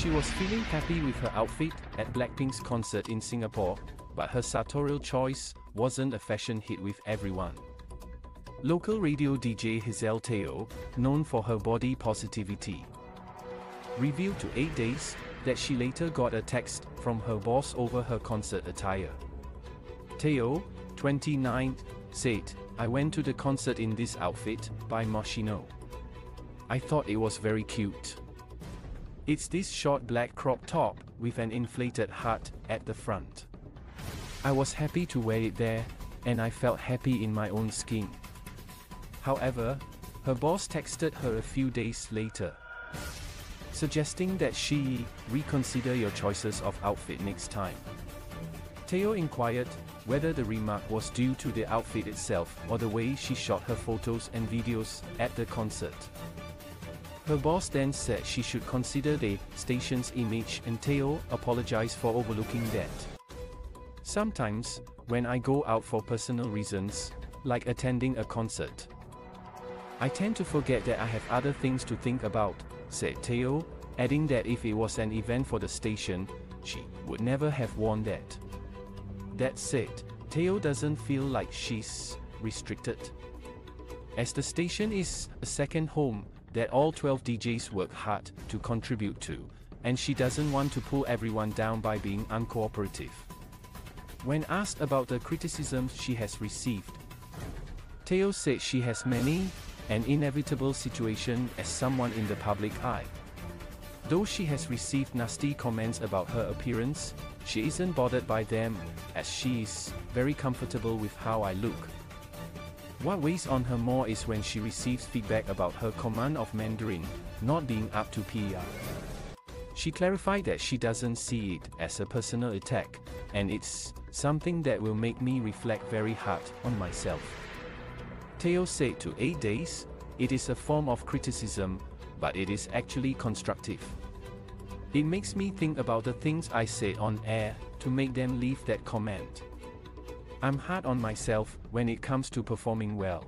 She was feeling happy with her outfit at Blackpink's concert in Singapore, but her sartorial choice wasn't a fashion hit with everyone. Local radio DJ Hazelle Teo, known for her body positivity, revealed to 8 Days that she later got a text from her boss over her concert attire. Teo, 29, said, I went to the concert in this outfit by Moschino. I thought it was very cute. It's this short black crop top with an inflated heart at the front. I was happy to wear it there, and I felt happy in my own skin. However, her boss texted her a few days later, suggesting that she reconsider your choices of outfit next time. Teo inquired whether the remark was due to the outfit itself or the way she shot her photos and videos at the concert. Her boss then said she should consider the station's image and Teo apologized for overlooking that. Sometimes, when I go out for personal reasons, like attending a concert, I tend to forget that I have other things to think about, said Teo, adding that if it was an event for the station, she would never have worn that. That said, Teo doesn't feel like she's restricted. As the station is a second home that all 12 DJs work hard to contribute to, and she doesn't want to pull everyone down by being uncooperative. When asked about the criticisms she has received, Teo said she has many, an inevitable situation as someone in the public eye. Though she has received nasty comments about her appearance, she isn't bothered by them, as she is very comfortable with how I look. What weighs on her more is when she receives feedback about her command of Mandarin not being up to PR. She clarified that she doesn't see it as a personal attack, and it's something that will make me reflect very hard on myself. Teo said to 8 Days, it is a form of criticism, but it is actually constructive. It makes me think about the things I say on air to make them leave that comment. I'm hard on myself when it comes to performing well.